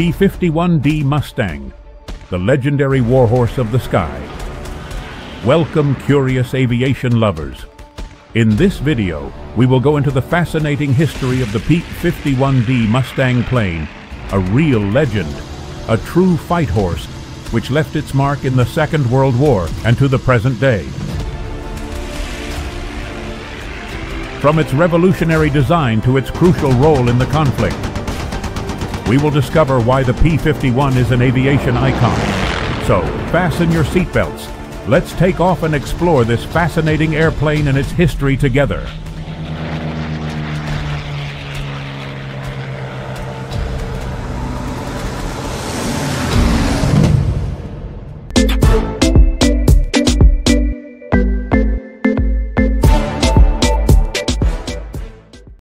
P-51D Mustang, the legendary warhorse of the sky. Welcome curious aviation lovers. In this video, we will go into the fascinating history of the P-51D Mustang plane, a real legend, a true fight horse, which left its mark in the Second World War and to the present day. From its revolutionary design to its crucial role in the conflict, we will discover why the P-51 is an aviation icon. So, fasten your seatbelts. Let's take off and explore this fascinating airplane and its history together.